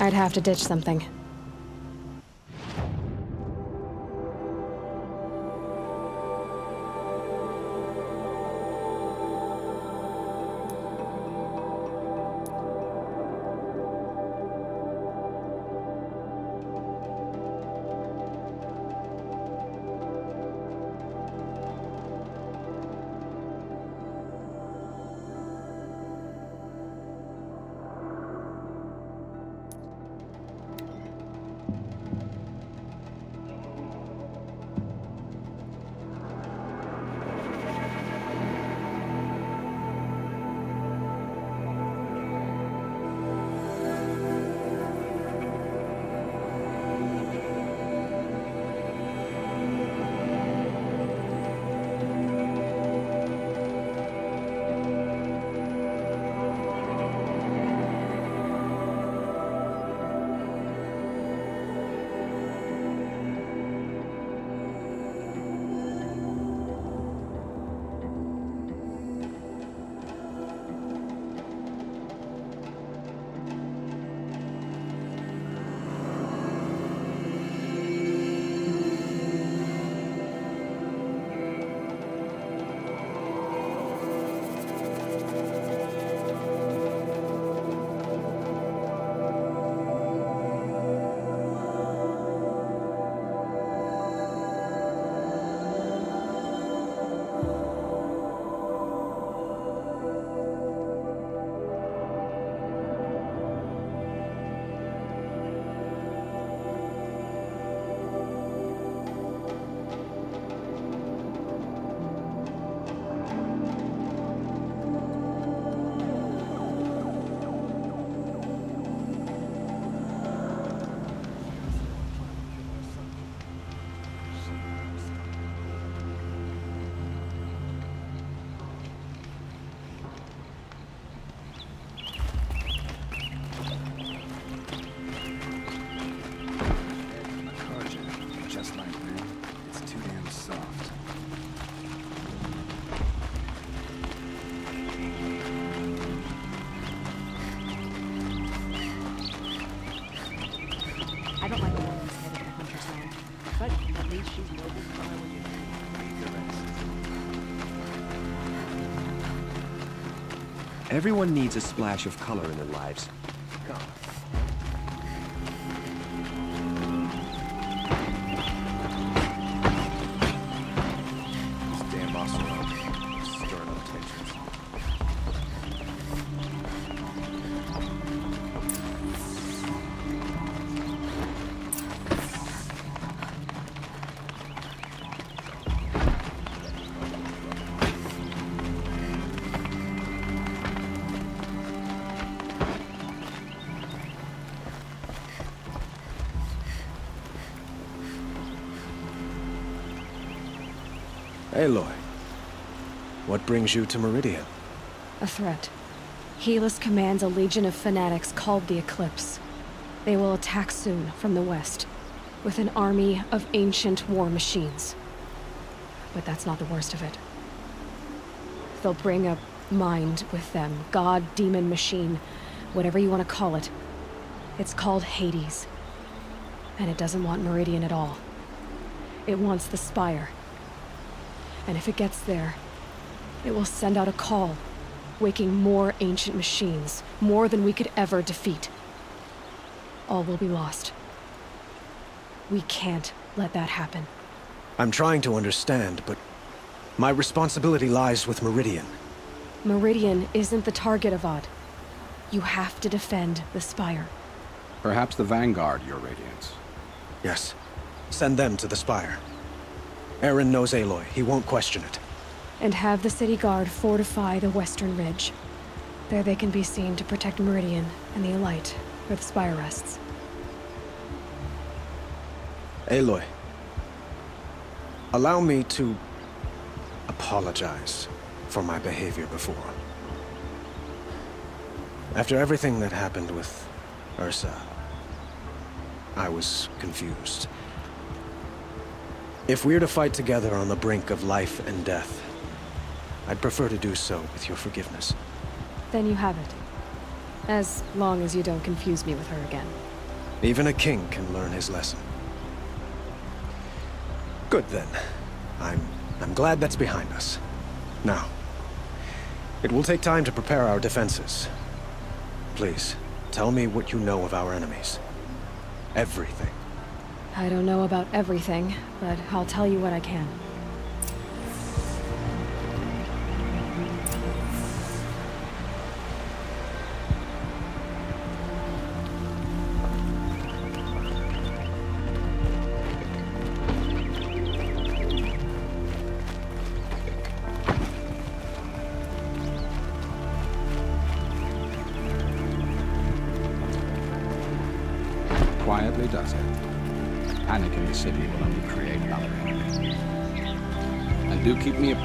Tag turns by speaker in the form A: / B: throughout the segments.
A: I'd have to ditch something.
B: Everyone needs a splash of color in their lives.
C: Brings you to Meridian?
A: A threat. Helis commands a legion of fanatics called the Eclipse. They will attack soon from the west, with an army of ancient war machines. But that's not the worst of it. They'll bring a mind with them, god, demon, machine, whatever you want to call it. It's called Hades. And it doesn't want Meridian at all. It wants the Spire. And if it gets there, it will send out a call, waking more ancient machines, more than we could ever defeat. All will be lost. We can't let that happen.
C: I'm trying to understand, but my responsibility lies with Meridian.
A: Meridian isn't the target, Avad. You have to defend the Spire.
D: Perhaps the Vanguard, Your Radiance.
C: Yes. Send them to the Spire. Erend knows Aloy. He won't question it.
A: And have the City Guard fortify the Western Ridge. There they can be seen to protect Meridian and the Elite, the Spire rests.
C: Aloy. Allow me to apologize for my behavior before. After everything that happened with Ersa, I was confused. If we're to fight together on the brink of life and death, I'd prefer to do so with your forgiveness.
A: Then you have it. As long as you don't confuse me with her again.
C: Even a king can learn his lesson. Good then. I'm... I'm glad that's behind us. Now, it will take time to prepare our defenses. Please, tell me what you know of our enemies. Everything.
A: I don't know about everything, but I'll tell you what I can.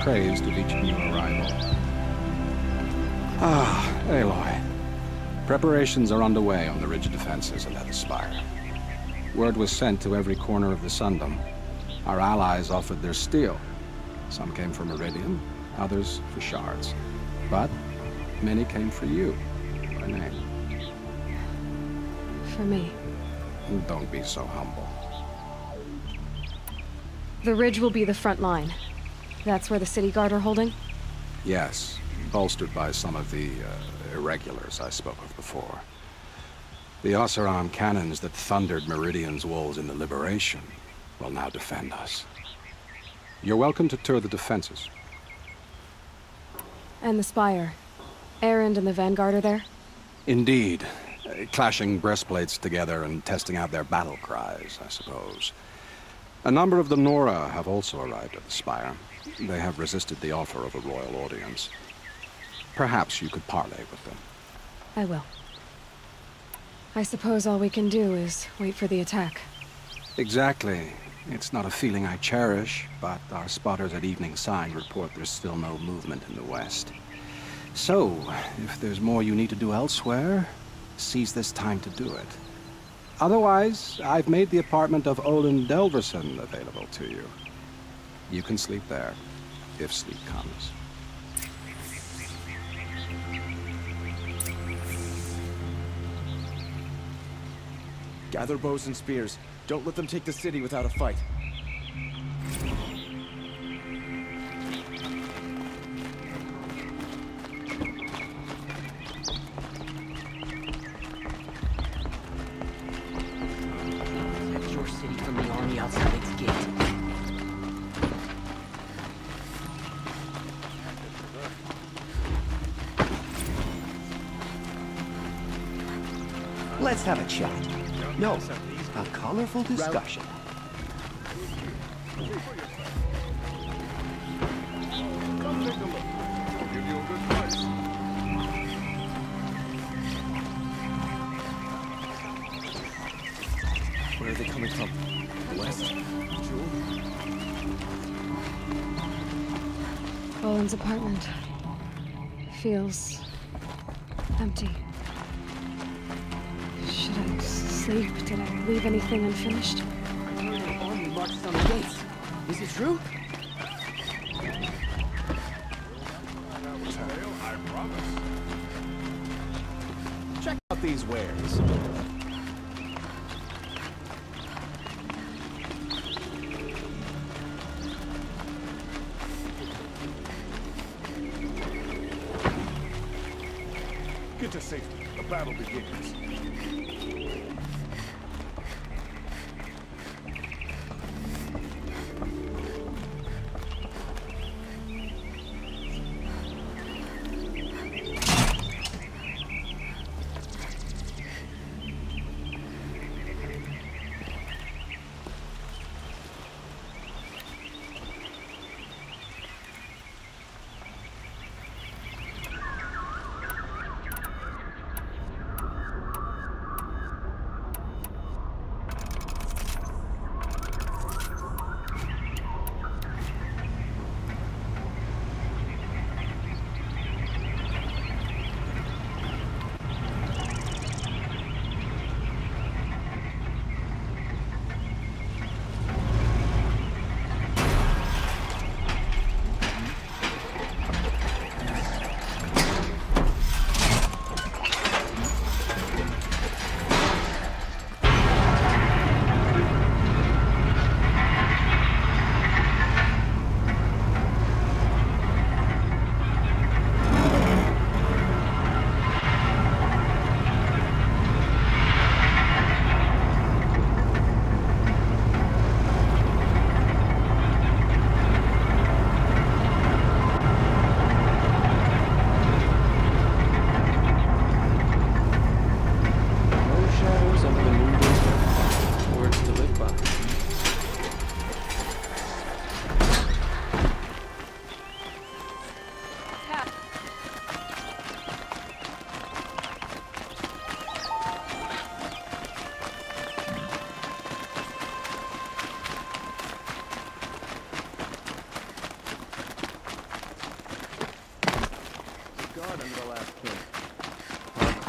D: Do keep me appraised of each new arrival. Ah, Aloy. Preparations are underway on the ridge defenses of the Spire. Word was sent to every corner of the Sundom. Our allies offered their steel. Some came for Meridian, others for shards. But many came for you, your name.
A: For me.
D: Don't be so humble.
A: The ridge will be the front line. That's where the city guard are holding?
D: Yes, bolstered by some of the uh, irregulars I spoke of before. The Oseram cannons that thundered Meridian's walls in the Liberation will now defend us. You're welcome to tour the defenses.
A: And the Spire. Erend and the Vanguard are there?
D: Indeed. Uh, clashing breastplates together and testing out their battle cries, I suppose. A number of the Nora have also arrived at the Spire. They have resisted the offer of a royal audience. Perhaps you could parley with them.
A: I will. I suppose all we can do is wait for the attack.
D: Exactly. It's not a feeling I cherish, but our spotters at Evening Sign report there's still no movement in the west. So, if there's more you need to do elsewhere, seize this time to do it. Otherwise, I've made the apartment of Olin Delverson available to you. You can sleep there, if sleep comes.
E: Gather bows and spears. Don't let them take the city without a fight.
B: Let's have a chat. No, a colorful discussion.
E: Where are they coming from? West?
A: Olin's apartment. Feels... empty. Sleep? Did I leave anything unfinished?
F: The army marches on the gates. Is it true?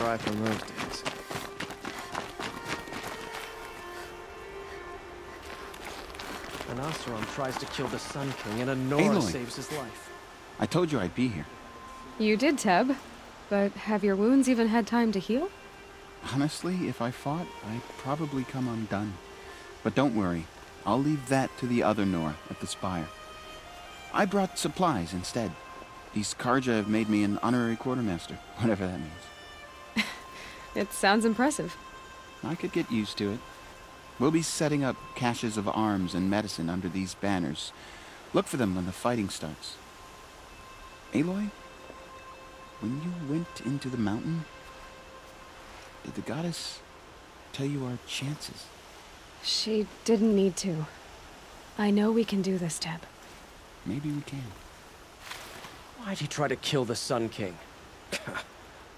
E: Die from those days.
F: An Oseram tries to kill the Sun King, and a Nora
G: Aloy.
F: saves his life.
G: I told you I'd be here.
A: You did, Teb. But have your wounds even had time to heal?
G: Honestly, if I fought, I'd probably come undone. But don't worry. I'll leave that to the other Nor at the Spire. I brought supplies instead. These Carja have made me an honorary quartermaster, whatever that means.
A: It sounds impressive.
G: I could get used to it. We'll be setting up caches of arms and medicine under these banners. Look for them when the fighting starts. Aloy, when you went into the mountain, did the goddess tell you our chances?
A: She didn't need to. I know we can do this, Teb.
G: Maybe we can.
F: Why'd he try to kill the Sun King?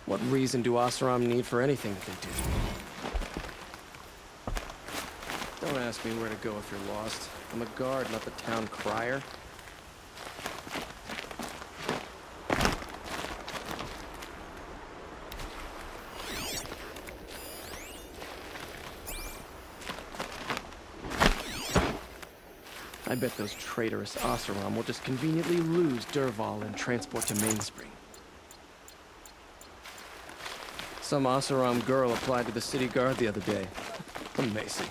F: what reason do Oseram need for anything they do? Don't ask me where to go if you're lost. I'm a guard, not the town crier. I bet those traitorous Oseram will just conveniently lose Dervahl and transport to Mainspring. Some Oseram girl applied to the city guard the other day. Amazing.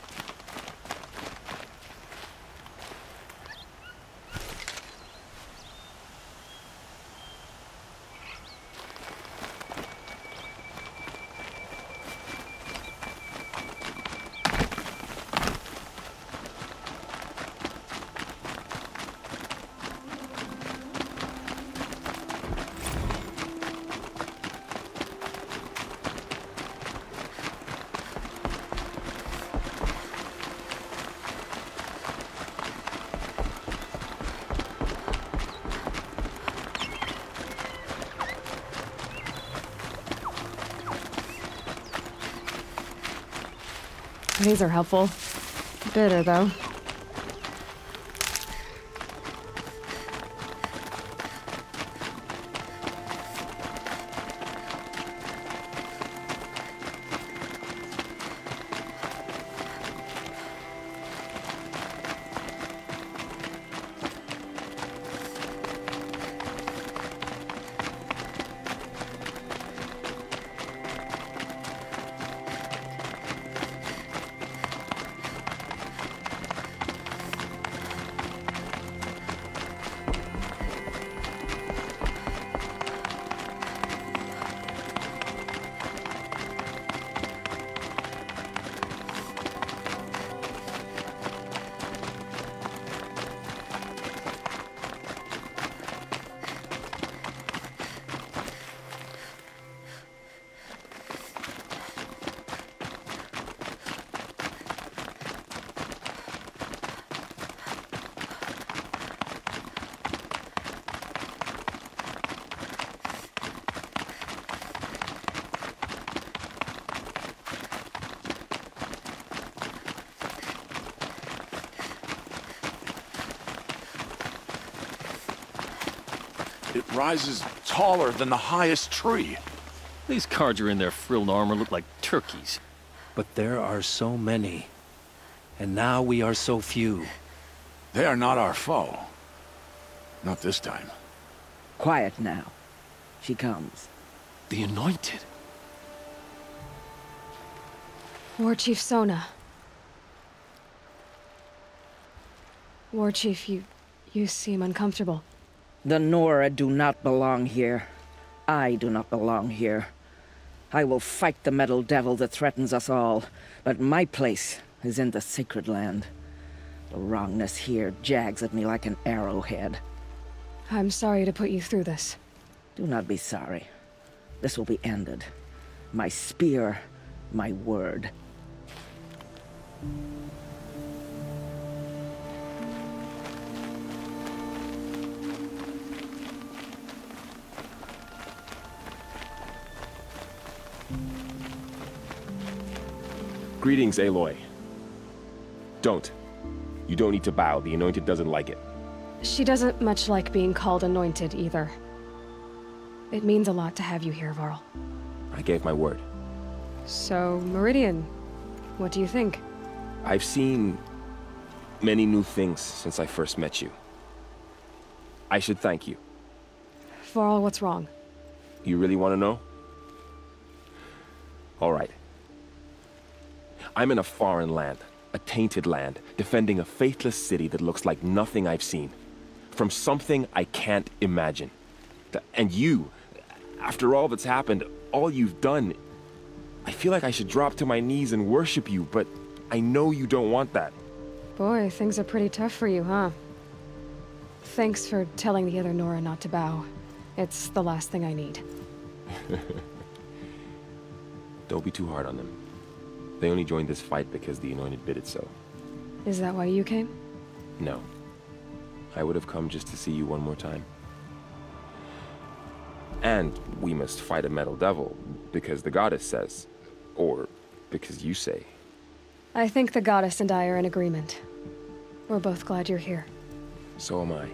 A: These are helpful. Bitter, though.
H: Rises taller than the highest tree.
I: These Carja in their frilled armor look like turkeys.
J: But there are so many. And now we are so few.
H: They are not our foe. Not this time.
K: Quiet now. She comes.
I: The Anointed.
A: War Chief Sona. War Chief, you... you seem uncomfortable.
K: The Nora do not belong here. I do not belong here. I will fight the metal devil that threatens us all, but my place is in the sacred land. The wrongness here jags at me like an arrowhead.
A: I'm sorry to put you through this.
K: Do not be sorry. This will be ended. My spear, my word.
L: Greetings, Aloy. Don't. You don't need to bow. The Anointed doesn't like it.
A: She doesn't much like being called anointed, either. It means a lot to have you here, Varl.
L: I gave my word.
A: So, Meridian, what do you think?
L: I've seen many new things since I first met you. I should thank you.
A: Varl, what's wrong.
L: You really want to know? All right. I'm in a foreign land, a tainted land, defending a faithless city that looks like nothing I've seen. From something I can't imagine. And you, after all that's happened, all you've done, I feel like I should drop to my knees and worship you, but I know you don't want that.
A: Boy, things are pretty tough for you, huh? Thanks for telling the other Nora not to bow. It's the last thing I need.
L: Don't be too hard on them. They only joined this fight because the Anointed bid it so.
A: Is that why you came?
L: No. I would have come just to see you one more time. And we must fight a metal devil, because the goddess says. Or because you say.
A: I think the goddess and I are in agreement. We're both glad you're here.
L: So am I.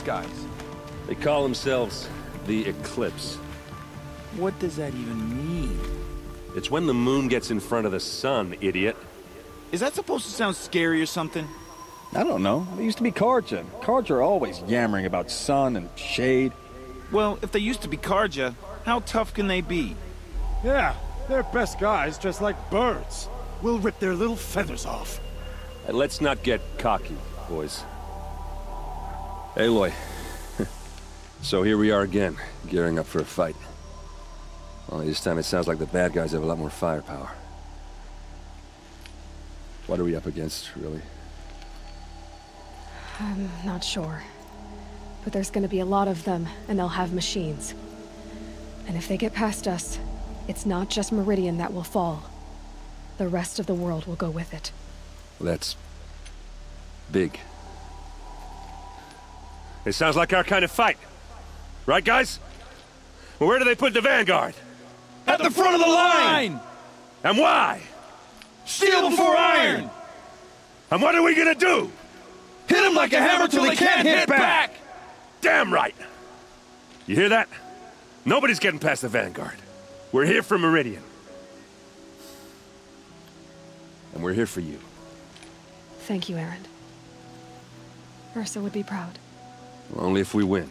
M: these guys?
J: They call themselves the Eclipse.
M: What does that even mean?
J: It's when the moon gets in front of the sun, idiot.
M: Is that supposed to sound scary or something?
N: I don't know. They used to be Carja. Carja are always yammering about sun and shade.
M: Well, if they used to be Carja, how tough can they be?
H: Yeah, they're best guys dressed like birds. We'll rip their little feathers off.
J: And let's not get cocky, boys. Aloy. so here we are again, gearing up for a fight. Only this time it sounds like the bad guys have a lot more firepower. What are we up against, really?
A: I'm not sure. But there's gonna be a lot of them, and they'll have machines. And if they get past us, it's not just Meridian that will fall. The rest of the world will go with it.
J: That's... big. It sounds like our kind of fight. Right, guys? Well, where do they put the Vanguard?
M: At the front of the line!
J: And why?
M: Steel before iron!
J: And what are we gonna do?
M: Hit him like a hammer till he can't hit back!
J: Damn right! You hear that? Nobody's getting past the Vanguard. We're here for Meridian. And we're here for you.
A: Thank you, Erend. Ersa would be proud.
J: Only if we win.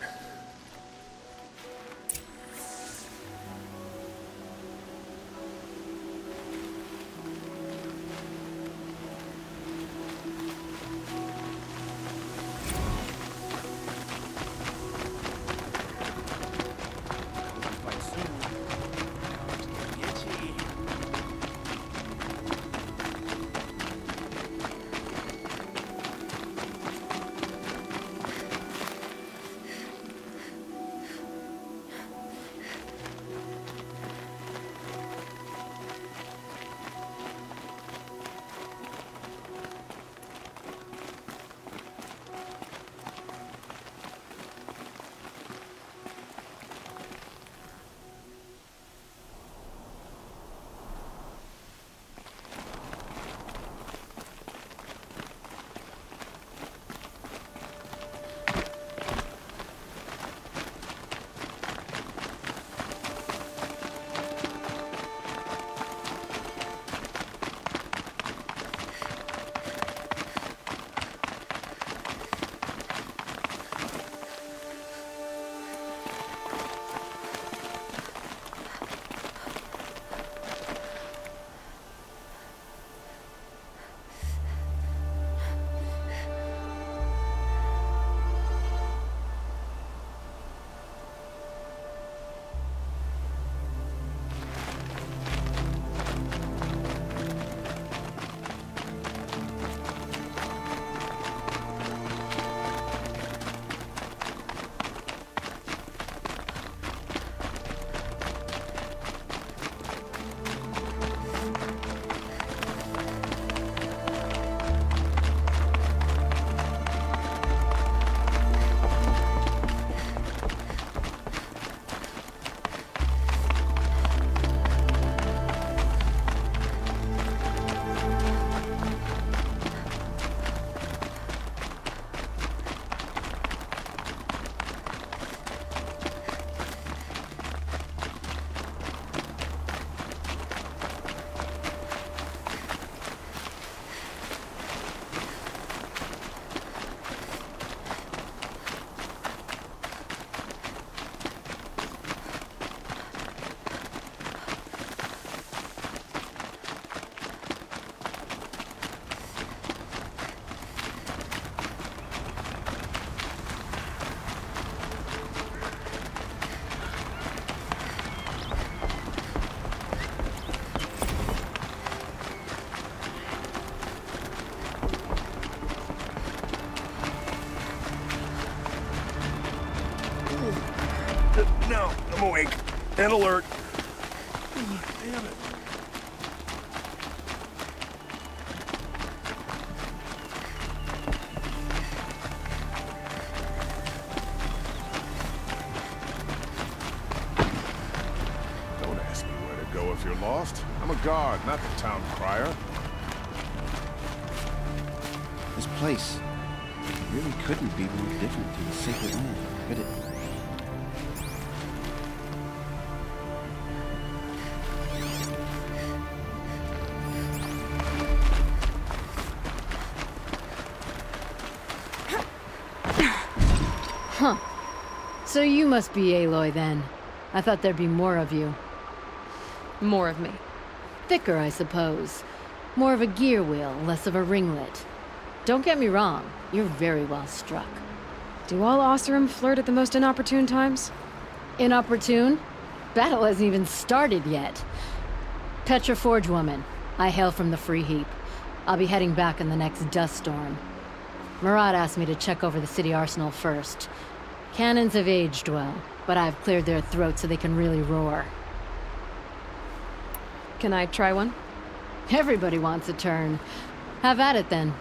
O: And alert.
H: Damn it.
O: Don't ask me where to go if you're lost. I'm a guard, not the town crier.
G: This place really couldn't be more different from the Sacred Land, could it?
P: Must be Aloy then. I thought there'd be more of you.
A: More of me.
P: Thicker, I suppose. More of a gear wheel, less of a ringlet. Don't get me wrong, you're very well struck.
A: Do all Oseram flirt at the most inopportune times?
P: Inopportune? Battle hasn't even started yet. Petra Forge woman. I hail from the Free Heap. I'll be heading back in the next dust storm. Marad asked me to check over the city arsenal first. Cannons have aged well, but I've cleared their throats so they can really roar.
A: Can I try one?
P: Everybody wants a turn. Have at it then.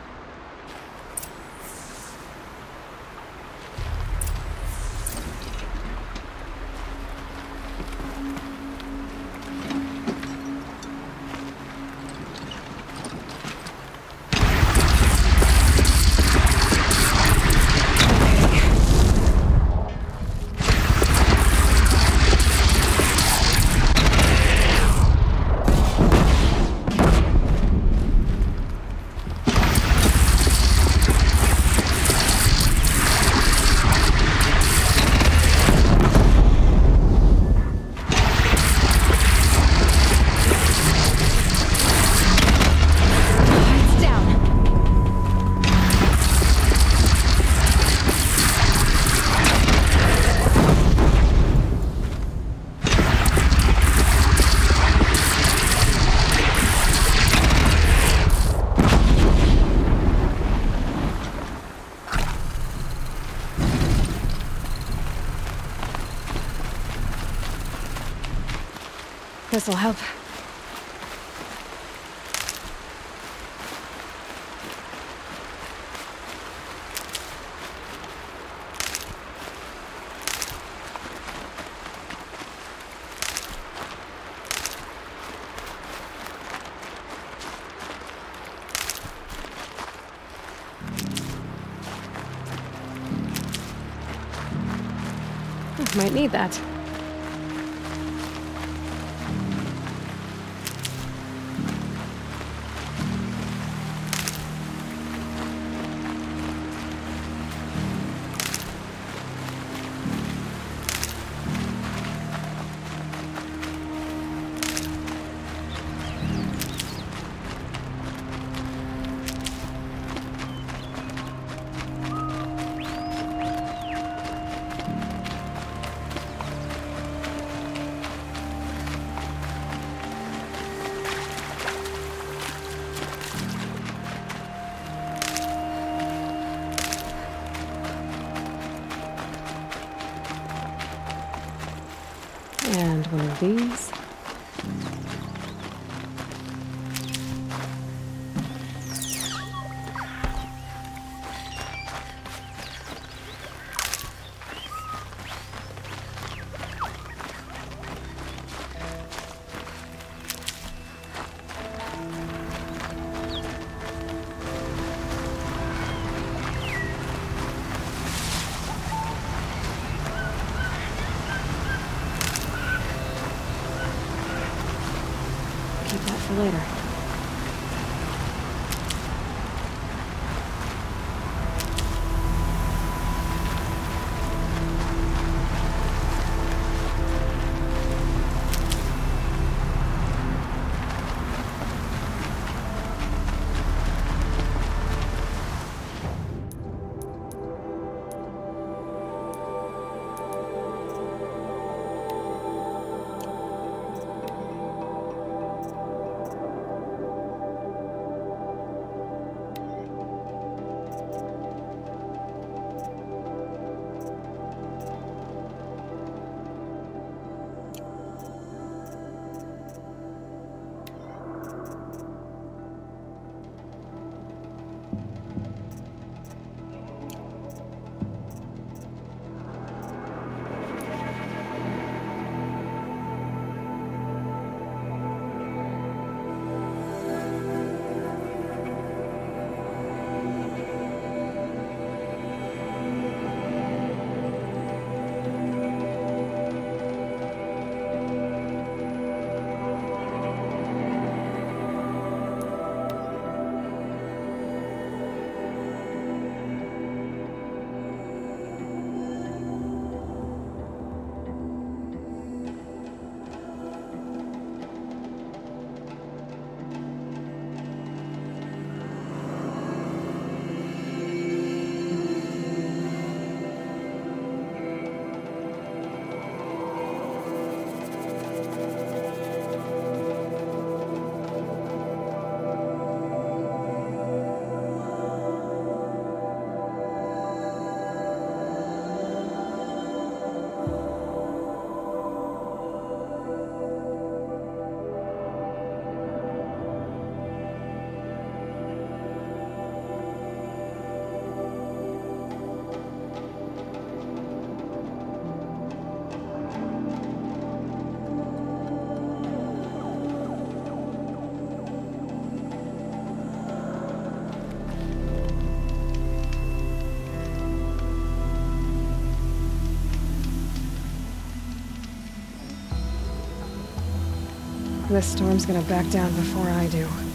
A: This'll help. Might need that. This storm's gonna back down before I do.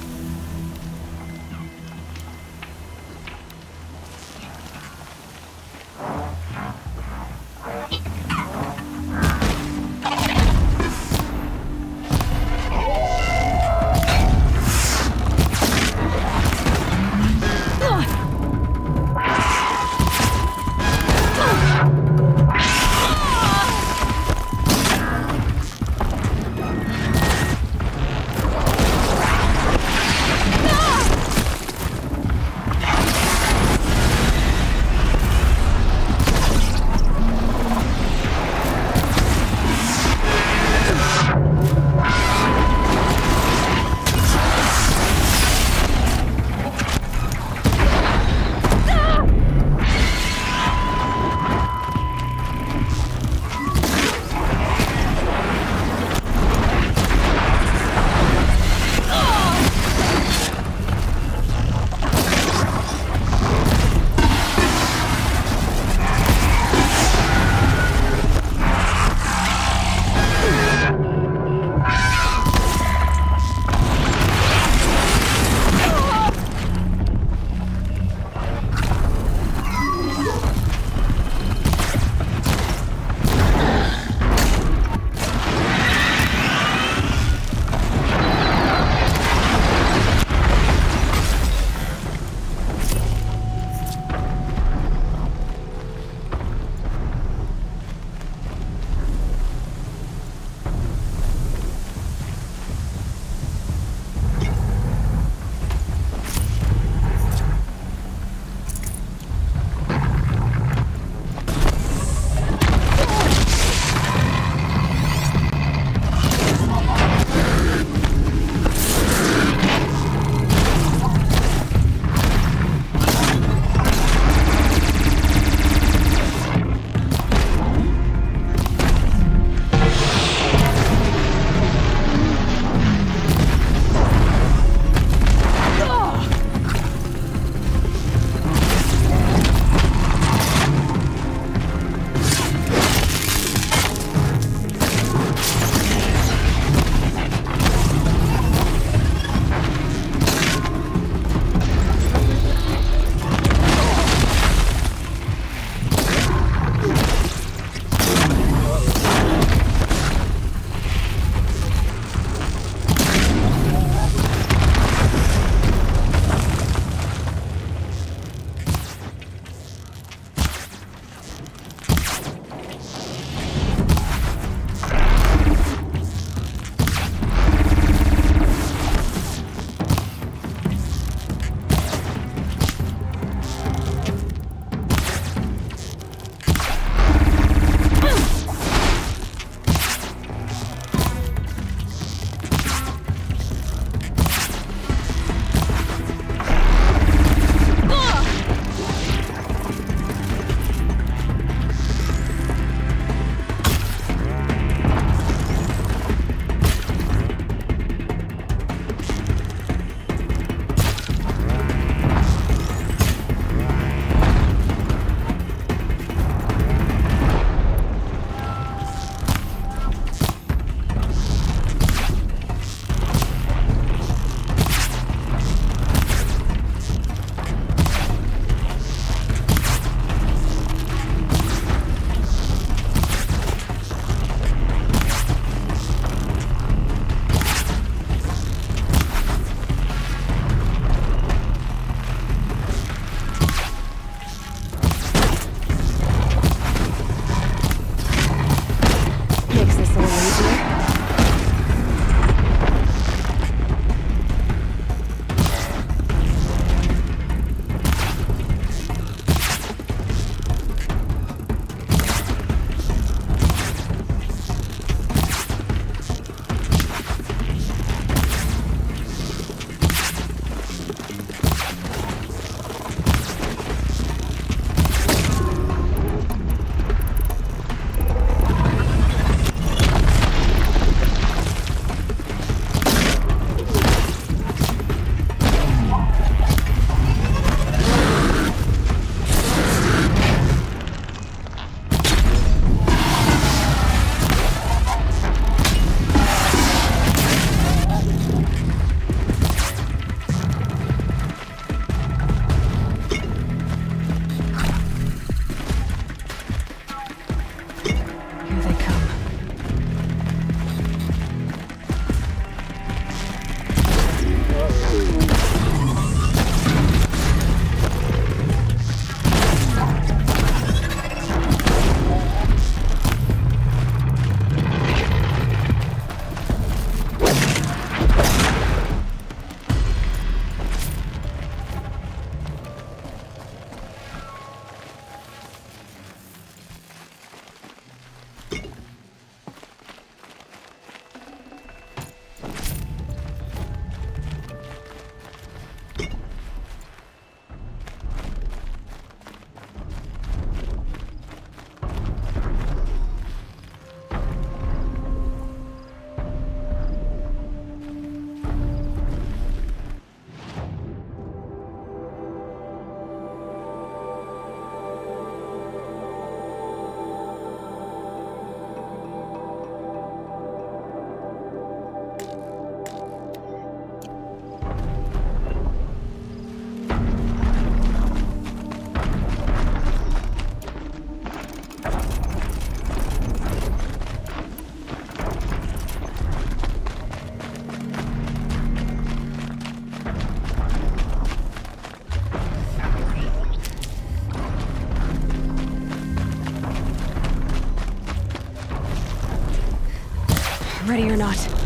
A: Not.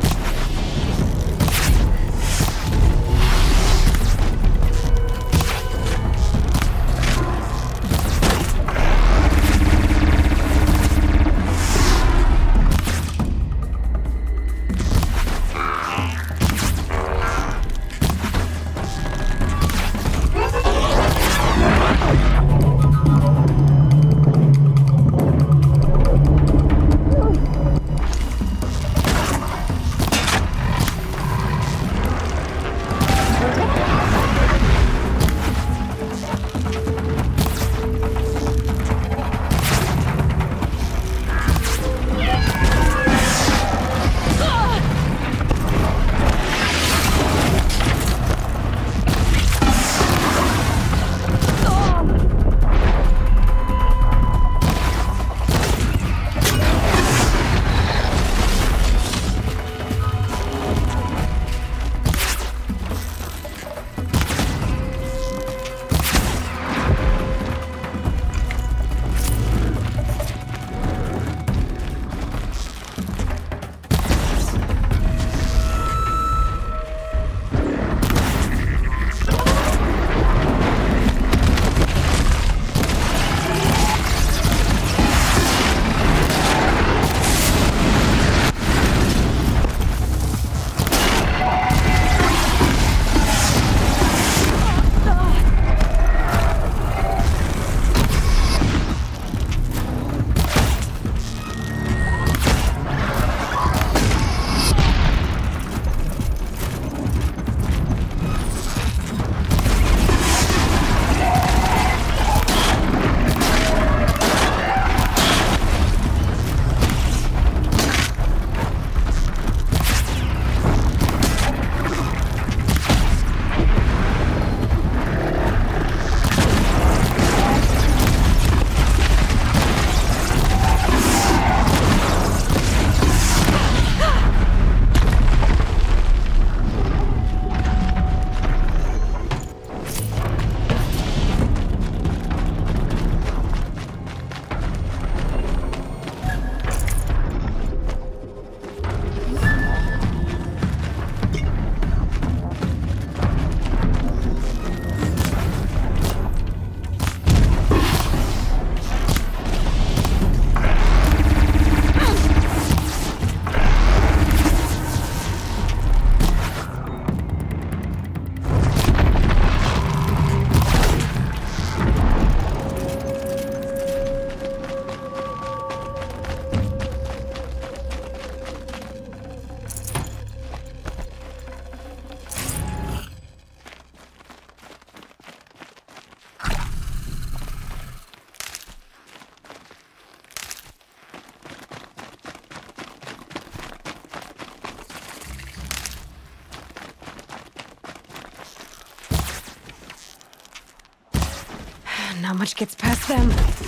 A: Gets past them.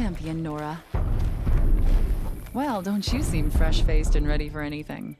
Q: Champion, Nora. Well, don't you seem fresh-faced and ready for anything?